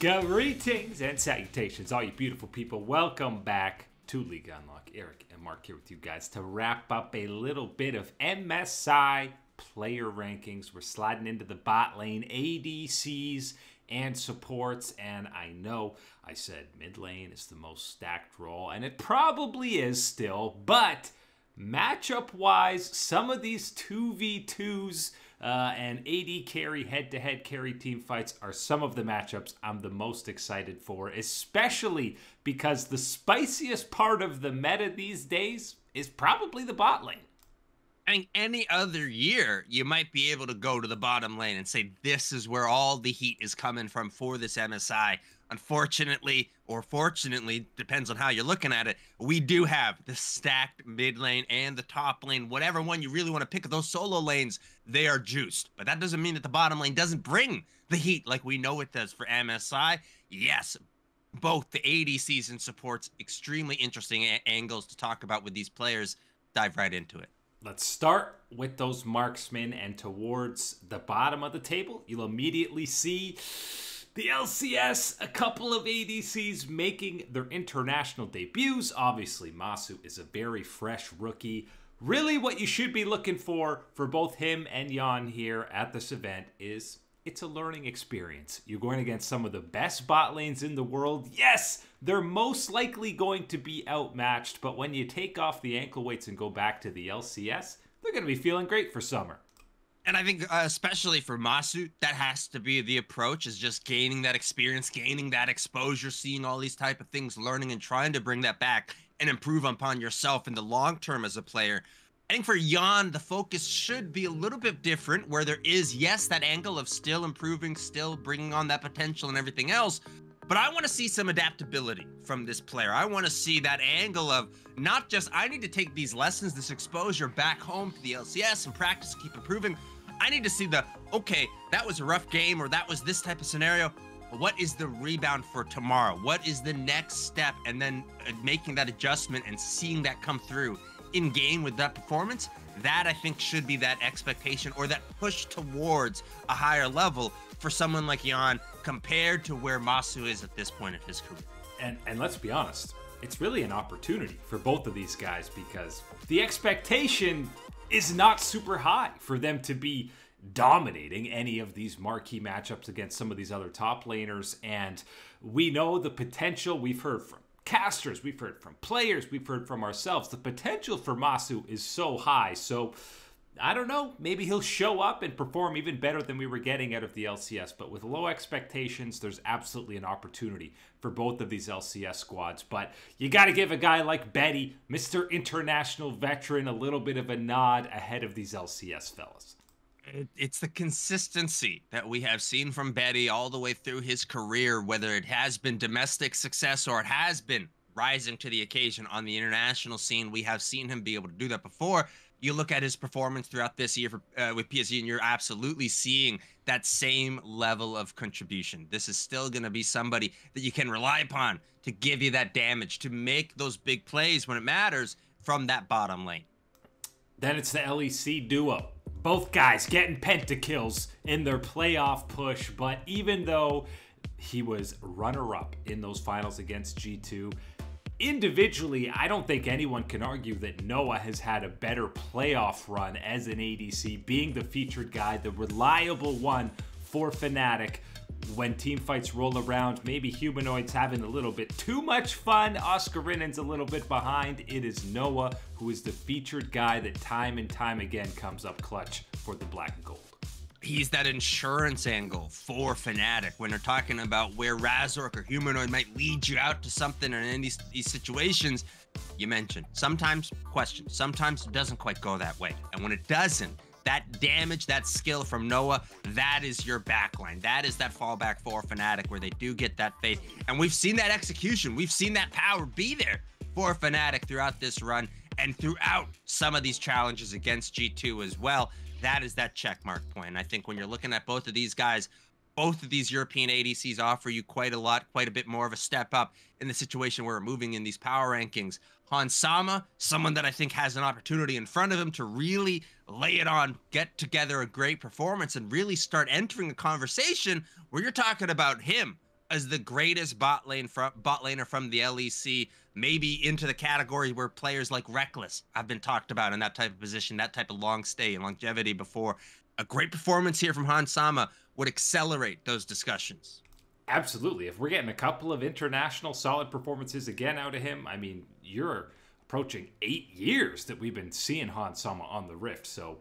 Greetings and salutations, all you beautiful people. Welcome back to League on Lock. Eric and Mark here with you guys to wrap up a little bit of MSI player rankings. We're sliding into the bot lane, ADCs and supports. And I know I said mid lane is the most stacked role, and it probably is still, but matchup wise, some of these 2v2s uh, and AD carry head to head carry team fights are some of the matchups I'm the most excited for, especially because the spiciest part of the meta these days is probably the bot lane. I think any other year, you might be able to go to the bottom lane and say, this is where all the heat is coming from for this MSI. Unfortunately, or fortunately, depends on how you're looking at it, we do have the stacked mid lane and the top lane. Whatever one you really want to pick, those solo lanes, they are juiced. But that doesn't mean that the bottom lane doesn't bring the heat like we know it does for MSI. Yes, both the ADCs and supports, extremely interesting angles to talk about with these players. Dive right into it. Let's start with those marksmen, and towards the bottom of the table, you'll immediately see the LCS, a couple of ADCs making their international debuts. Obviously, Massu is a very fresh rookie. Really, what you should be looking for for both him and Yeon here at this event is it's a learning experience. You're going against some of the best bot lanes in the world. Yes, they're most likely going to be outmatched, but when you take off the ankle weights and go back to the LCS, they're going to be feeling great for summer. And I think, uh, especially for Massu, that has to be the approach: is just gaining that experience, gaining that exposure, seeing all these type of things, learning and trying to bring that back and improve upon yourself in the long term as a player. I think for Yeon, the focus should be a little bit different, where there is, yes, that angle of still improving, still bringing on that potential and everything else. But I want to see some adaptability from this player. I want to see that angle of not just, I need to take these lessons, this exposure back home to the LCS and practice, keep improving. I need to see the, okay, that was a rough game or that was this type of scenario. What is the rebound for tomorrow? What is the next step? And then uh, making that adjustment and seeing that come through in game with that performance, that I think should be that expectation or that push towards a higher level for someone like Yeon compared to where Massu is at this point of his career. And and let's be honest, it's really an opportunity for both of these guys because the expectation is not super high for them to be dominating any of these marquee matchups against some of these other top laners and we know the potential we've heard from casters, we've heard from players, we've heard from ourselves. The potential for Massu is so high. So I don't know, maybe he'll show up and perform even better than we were getting out of the LCS. But with low expectations, there's absolutely an opportunity for both of these LCS squads. But you got to give a guy like Betty, Mr. International Veteran, a little bit of a nod ahead of these LCS fellas it's the consistency that we have seen from Betty all the way through his career, whether it has been domestic success or it has been rising to the occasion on the international scene. We have seen him be able to do that before. You look at his performance throughout this year for, uh, with PSG, and you're absolutely seeing that same level of contribution. This is still going to be somebody that you can rely upon to give you that damage, to make those big plays when it matters from that bottom lane. Then it's the LEC duo both guys getting pentakills in their playoff push. But even though he was runner up in those finals against G2, individually, I don't think anyone can argue that Noah has had a better playoff run as an ADC, being the featured guy, the reliable one for Fnatic when team fights roll around, maybe Humanoid's having a little bit too much fun. Oscarinin's a little bit behind. It is Noah who is the featured guy that time and time again comes up clutch for the black and gold. He's that insurance angle for Fnatic when they're talking about where Razork or Humanoid might lead you out to something in these, these situations. You mentioned sometimes question, sometimes it doesn't quite go that way. And when it doesn't, that damage, that skill from Noah, that is your backline. That is that fallback for Fnatic where they do get that faith. And we've seen that execution. We've seen that power be there for Fnatic throughout this run and throughout some of these challenges against G2 as well. That is that checkmark point. And I think when you're looking at both of these guys, both of these European ADCs offer you quite a lot, quite a bit more of a step up in the situation where we're moving in these power rankings. Hans Sama, someone that I think has an opportunity in front of him to really lay it on, get together a great performance, and really start entering a conversation where you're talking about him as the greatest bot lane bot laner from the LEC, maybe into the category where players like Rekkles have been talked about in that type of position, that type of long stay and longevity before. A great performance here from Hans Sama would accelerate those discussions. Absolutely. If we're getting a couple of international solid performances again out of him, I mean, you're approaching eight years that we've been seeing Hans Sama on the Rift. So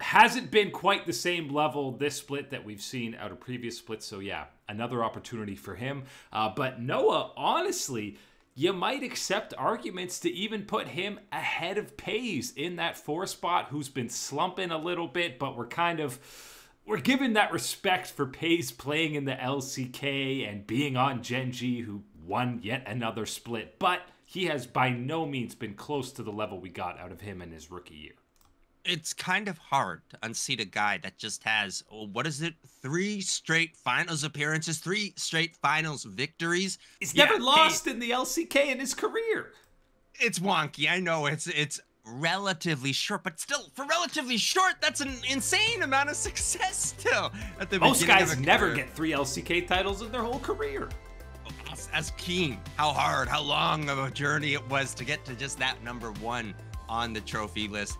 hasn't been quite the same level this split that we've seen out of previous splits. So yeah, another opportunity for him. Uh, but Noah, honestly, you might accept arguments to even put him ahead of Peyz in that four spot, who's been slumping a little bit, but we're kind of we're given that respect for Peyz playing in the LCK and being on Gen G, who won yet another split, but he has by no means been close to the level we got out of him in his rookie year it's kind of hard to unseat a guy that just has oh, what is it? Three straight finals appearances three straight finals victories? He's yeah, never lost in the lck in his career. It's wonky i know it's it's relatively short but still for relatively short that's an insane amount of success still at the most guys never get three lck titles in their whole career. As, as keen how hard how long of a journey it was to get to just that number one on the trophy list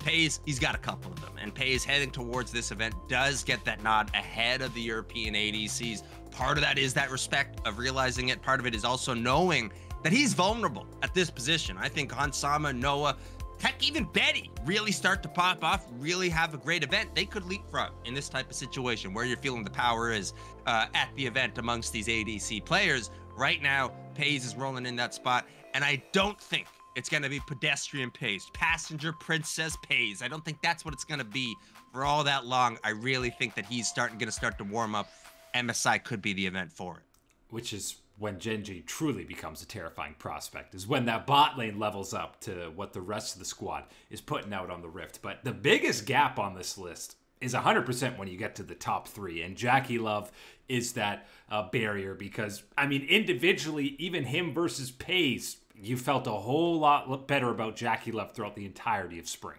Peyz, he's got a couple of them, and Peyz heading towards this event does get that nod ahead of the European ADCs. Part of that is that respect of realizing it. Part of it is also knowing that he's vulnerable at this position. I think Hans Sama, Noah, heck, even Betty really start to pop off, really have a great event. They could leapfrog in this type of situation where you're feeling the power is uh, at the event amongst these ADC players. Right now, Peyz is rolling in that spot, and I don't think it's going to be pedestrian paced, passenger princess Peyz. I don't think that's what it's going to be for all that long. I really think that he's starting going to start to warm up. MSI could be the event for it. Which is when Gen G truly becomes a terrifying prospect, is when that bot lane levels up to what the rest of the squad is putting out on the Rift. But the biggest gap on this list is 100% when you get to the top three. And JackeyLove is that uh, barrier because, I mean, individually, even him versus Peyz you felt a whole lot better about JackeyLove throughout the entirety of spring.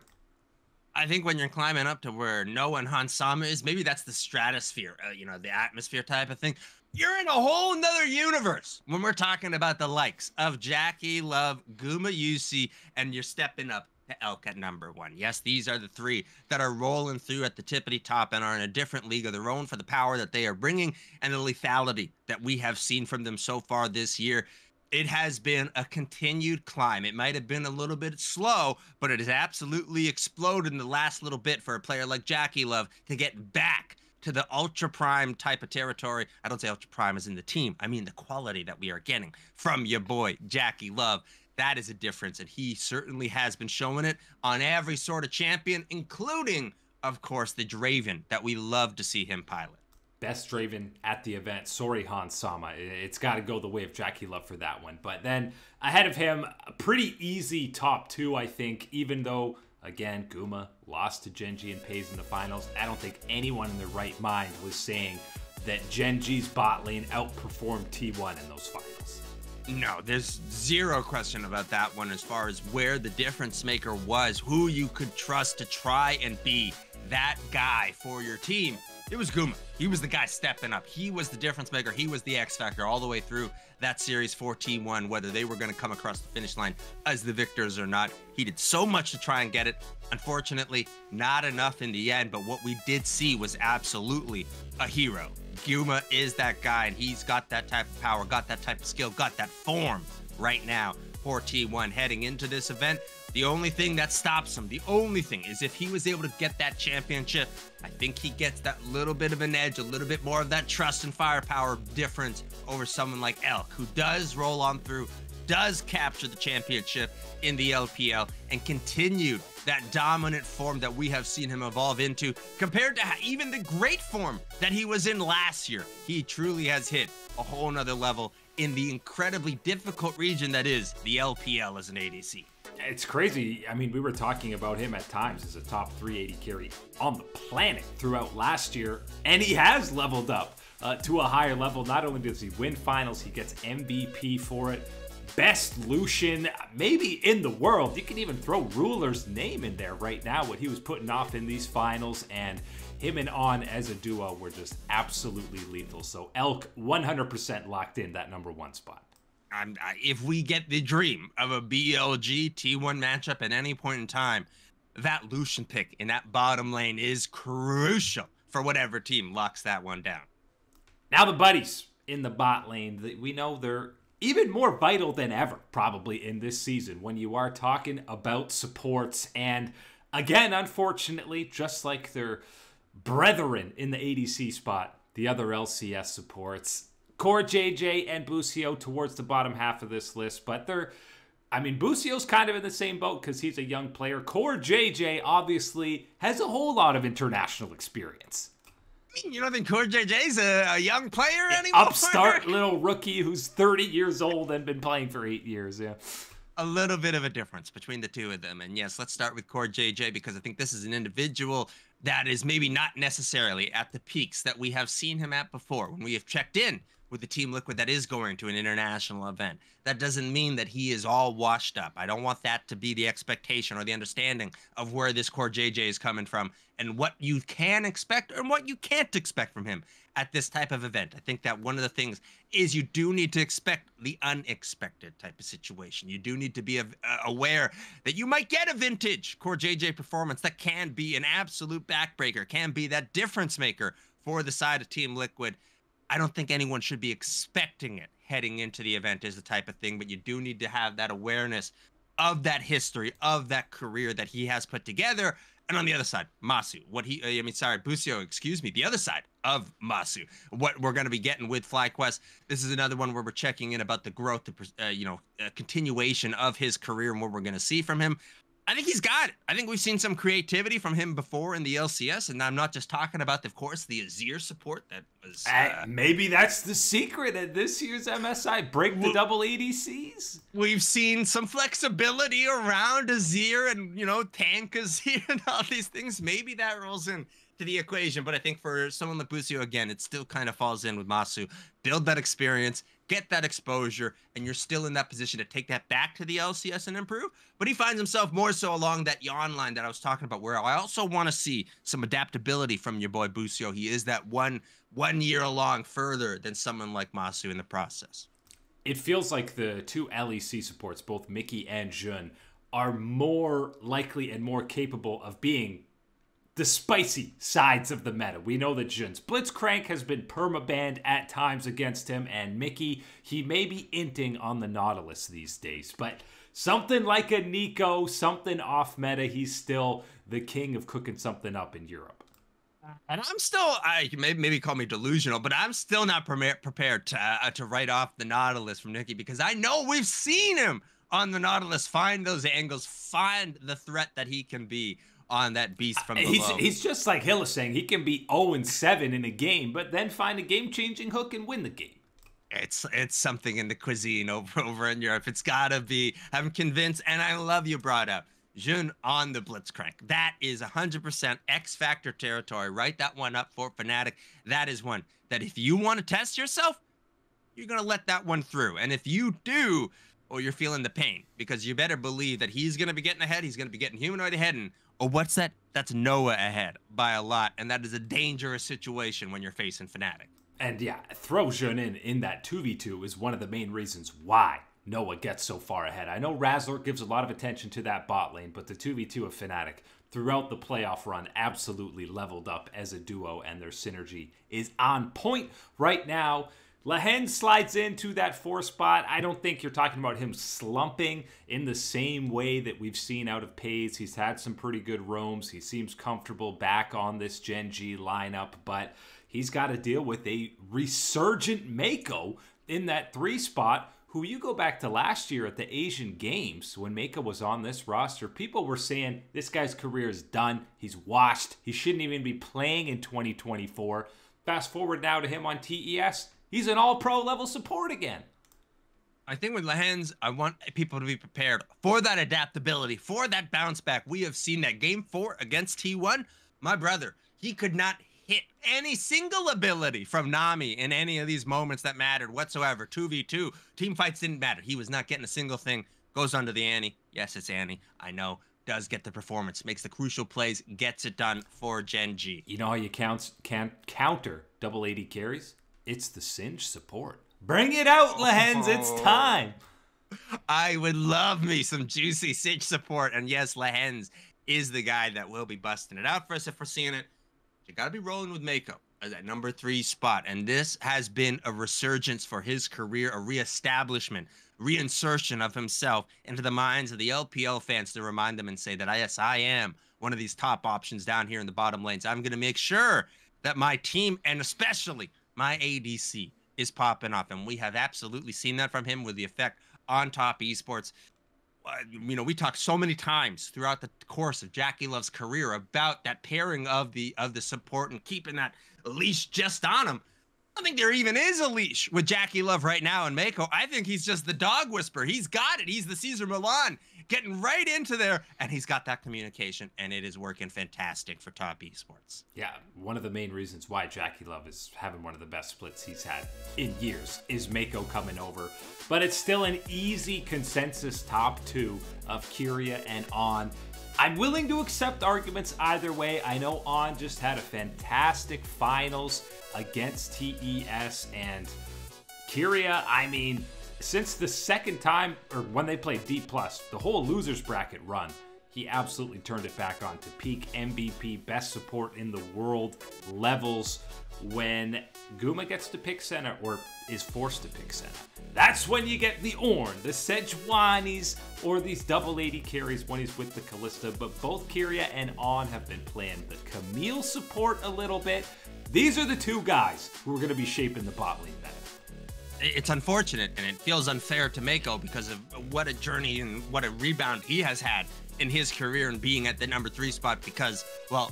I think when you're climbing up to where Noah and Hans Sama is, maybe that's the stratosphere, uh, you know, the atmosphere type of thing. You're in a whole nother universe when we're talking about the likes of JackeyLove, Gumayusi, and you're stepping up to Elk at number one. Yes, these are the three that are rolling through at the tippity top and are in a different league of their own for the power that they are bringing and the lethality that we have seen from them so far this year it has been a continued climb. It might have been a little bit slow, but it has absolutely exploded in the last little bit for a player like JackeyLove to get back to the ultra prime type of territory. I don't say ultra prime is in the team. I mean the quality that we are getting from your boy JackeyLove. That is a difference, and he certainly has been showing it on every sort of champion, including, of course, the Draven that we love to see him pilot best Draven at the event. Sorry, Hans Sama. It's got to go the way of JackeyLove for that one. But then ahead of him, a pretty easy top two, I think, even though, again, Guma lost to Gen G and Peyz in the finals. I don't think anyone in their right mind was saying that Gen G's bot lane outperformed T1 in those finals. No, there's zero question about that one as far as where the difference maker was, who you could trust to try and be that guy for your team. It was Guma. He was the guy stepping up. He was the difference maker. He was the X factor all the way through that series 14-1, whether they were going to come across the finish line as the victors or not. He did so much to try and get it. Unfortunately, not enough in the end, but what we did see was absolutely a hero. Guma is that guy, and he's got that type of power, got that type of skill, got that form right now for T1 heading into this event. The only thing that stops him, the only thing, is if he was able to get that championship. I think he gets that little bit of an edge, a little bit more of that trust and firepower difference over someone like Elk, who does roll on through, does capture the championship in the LPL, and continued that dominant form that we have seen him evolve into compared to even the great form that he was in last year. He truly has hit a whole nother level in the incredibly difficult region that is the LPL as an ADC. It's crazy. I mean, we were talking about him at times as a top three AD carry on the planet throughout last year, and he has leveled up uh, to a higher level. Not only does he win finals, he gets MVP for it. best Lucian maybe in the world. You can even throw Ruler's name in there right now, what he was putting off in these finals, and him and On as a duo were just absolutely lethal. So Elk 100% locked in that number one spot. I'm, if we get the dream of a BLG T1 matchup at any point in time, that Lucian pick in that bottom lane is crucial for whatever team locks that one down. Now the buddies in the bot lane, we know they're even more vital than ever, probably in this season, when you are talking about supports. And again, unfortunately, just like their brethren in the ADC spot, the other LCS supports, CoreJJ and Busio towards the bottom half of this list, but they're. I mean, Busio's kind of in the same boat because he's a young player. CoreJJ obviously has a whole lot of international experience. I mean, you don't think CoreJJ's a, a young player anymore? Upstart little rookie who's 30 years old and been playing for eight years. Yeah. A little bit of a difference between the two of them. And yes, let's start with CoreJJ because I think this is an individual that is maybe not necessarily at the peaks that we have seen him at before when we have checked in with the Team Liquid that is going to an international event. That doesn't mean that he is all washed up. I don't want that to be the expectation or the understanding of where this CoreJJ is coming from and what you can expect and what you can't expect from him at this type of event. I think that one of the things is you do need to expect the unexpected type of situation. You do need to be uh, aware that you might get a vintage CoreJJ performance that can be an absolute backbreaker, can be that difference maker for the side of Team Liquid. I don't think anyone should be expecting it heading into the event is the type of thing, but you do need to have that awareness of that history, of that career that he has put together. And on the other side, Massu, what he, I mean, sorry, Busio, excuse me, the other side of Massu, what we're going to be getting with FlyQuest. This is another one where we're checking in about the growth, the, uh, you know, uh, continuation of his career and what we're going to see from him. I think he's got it. I think we've seen some creativity from him before in the LCS, and I'm not just talking about, of course, the Azir support that was. Uh, maybe that's the secret at this year's MSI. Break the double ADCs. We've seen some flexibility around Azir and you know tank Azir and all these things. Maybe that rolls in to the equation, but I think for someone like Busio, again, it still kind of falls in with Massu. Build that experience, get that exposure, and you're still in that position to take that back to the LCS and improve. But he finds himself more so along that Yeon line that I was talking about, where I also want to see some adaptability from your boy Busio. He is that one one year along further than someone like Massu in the process. It feels like the two LEC supports, both Mikyx and Jun, are more likely and more capable of being the spicy sides of the meta. We know that Jun's Blitzcrank has been perma-banned at times against him, and Mikyx, he may be inting on the Nautilus these days, but something like a Neeko, something off meta, he's still the king of cooking something up in Europe. And I'm still, I maybe, maybe call me delusional, but I'm still not pre- prepared to uh, to write off the Nautilus from Mikyx because I know we've seen him on the Nautilus find those angles, find the threat that he can be on that beast from below. He's, he's just like Hill is saying. He can be 0 and 7 in a game, but then find a game changing hook and win the game. It's it's something in the cuisine over over in Europe. It's gotta be. I'm convinced, and I love you brought up Jun on the Blitzcrank. That is 100% X Factor territory. Write that one up for Fnatic. That is one that if you want to test yourself, you're gonna let that one through. And if you do, or you're feeling the pain, because you better believe that he's gonna be getting ahead. He's gonna be getting humanoid ahead, and Oh, what's that? That's Noah ahead by a lot, and that is a dangerous situation when you're facing Fnatic. And yeah, throw Jun in in that 2v2 is one of the main reasons why Noah gets so far ahead. I know Razork gives a lot of attention to that bot lane, but the 2v2 of Fnatic throughout the playoff run absolutely leveled up as a duo, and their synergy is on point right now. Lehends slides into that four spot. I don't think you're talking about him slumping in the same way that we've seen out of Peyz. He's had some pretty good roams. He seems comfortable back on this Gen G lineup, but he's got to deal with a resurgent Meiko in that three spot. Who you go back to last year at the Asian Games when Meiko was on this roster, people were saying this guy's career is done. He's washed. He shouldn't even be playing in 2024. Fast forward now to him on TES He's an all pro level support again. I think with Lehends, I want people to be prepared for that adaptability, for that bounce back. We have seen that game four against T1. My brother, he could not hit any single ability from Nami in any of these moments that mattered whatsoever. 2v2, team fights didn't matter. He was not getting a single thing. Goes under the Annie. Yes, it's Annie. I know. Does get the performance, makes the crucial plays, gets it done for Gen G. You know how you count, can't counter double AD carries? It's the Singed support. Bring it out, oh. Lehends. It's oh. time. I would love me some juicy Singed support. And yes, Lehends is the guy that will be busting it out for us if we're seeing it. You got to be rolling with Meiko as that number three spot. And this has been a resurgence for his career, a reestablishment, reinsertion of himself into the minds of the LPL fans to remind them and say that, yes, I am one of these top options down here in the bottom lanes. I'm going to make sure that my team and especially my ADC is popping off. And we have absolutely seen that from him with the effect on top esports. Uh, you know, we talked so many times throughout the course of JackeyLove's career about that pairing of the of the support and keeping that leash just on him. I think there even is a leash with JackeyLove right now and Meiko. I think he's just the dog whisperer. He's got it. He's the Cesar Millan getting right into there, and he's got that communication, and it is working fantastic for top esports. Yeah, one of the main reasons why JackeyLove is having one of the best splits he's had in years is Meiko coming over, but it's still an easy consensus top two of Keria and On. I'm willing to accept arguments either way. I know On just had a fantastic finals against TES and Keria, I mean, since the second time, or when they played D+, the whole losers bracket run, he absolutely turned it back on to peak MVP, best support in the world levels when Guma gets to pick center or is forced to pick center. That's when you get the Ornn, the Sejuanis, or these double AD carries when he's with the Kalista. But both Keria and On have been playing the Camille support a little bit. These are the two guys who are going to be shaping the bot lane meta it's unfortunate and it feels unfair to Meiko because of what a journey and what a rebound he has had in his career and being at the number three spot because, well,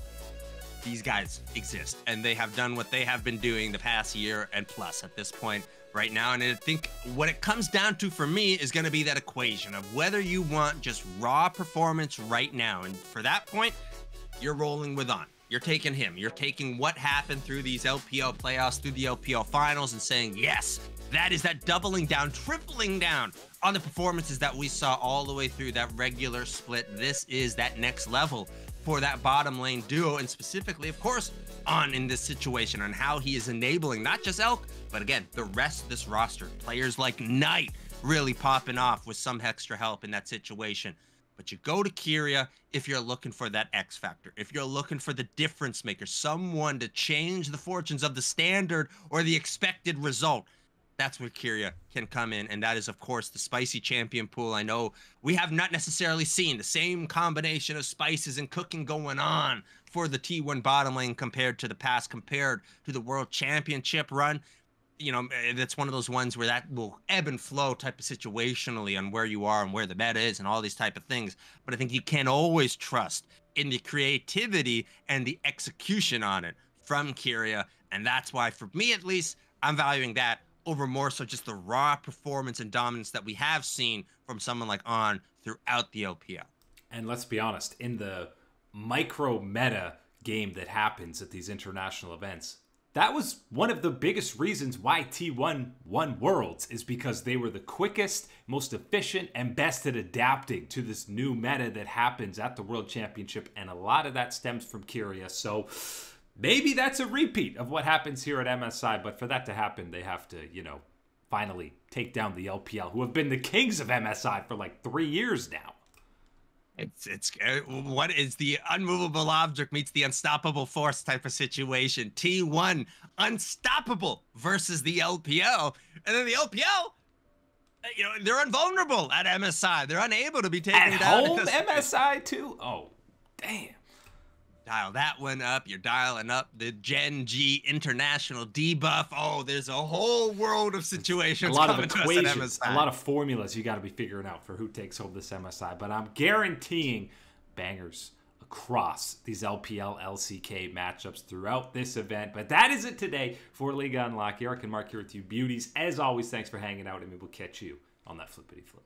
these guys exist and they have done what they have been doing the past year and plus at this point right now. And I think what it comes down to for me is going to be that equation of whether you want just raw performance right now. And for that point, you're rolling with on. You're taking him. You're taking what happened through these LPL playoffs, through the LPL finals, and saying, yes, that is that doubling down, tripling down on the performances that we saw all the way through that regular split. This is that next level for that bottom lane duo, and specifically, of course, on in this situation on how he is enabling not just Elk, but again, the rest of this roster. Players like Knight really popping off with some extra help in that situation. But you go to Keria if you're looking for that X factor, if you're looking for the difference maker, someone to change the fortunes of the standard or the expected result. That's where Keria can come in. And that is, of course, the spicy champion pool. I know we have not necessarily seen the same combination of spices and cooking going on for the T1 bottom lane compared to the past, compared to the world championship run you know, eh, that's one of those ones where that will ebb and flow type of situationally on where you are and where the meta is and all these type of things. But I think you can always trust in the creativity and the execution on it from Keria. And that's why, for me at least, I'm valuing that over more so just the raw performance and dominance that we have seen from someone like On throughout the LPL. And let's be honest, in the micro meta game that happens at these international events, that was one of the biggest reasons why T1 won Worlds, is because they were the quickest, most efficient, and best at adapting to this new meta that happens at the World Championship. And a lot of that stems from Keria. So maybe that's a repeat of what happens here at MSI. But for that to happen, they have to, you know, finally take down the LPL, who have been the kings of MSI for like three years now. It's it's uh, what is the unmovable object meets the unstoppable force type of situation. T1 unstoppable versus the LPL, and then the LPL, uh, you know, they're invulnerable at MSI. They're unable to be taken at down. Home MSI too. Oh, damn dial that one up. You're dialing up the Gen G international debuff. Oh, there's a whole world of situations. A lot of equations, a lot of formulas you got to be figuring out for who takes home this MSI. But I'm guaranteeing bangers across these LPL LCK matchups throughout this event. But that is it today for League on Lock. Eric and Mark here with you beauties. As always, thanks for hanging out, and we will catch you on that flippity flip.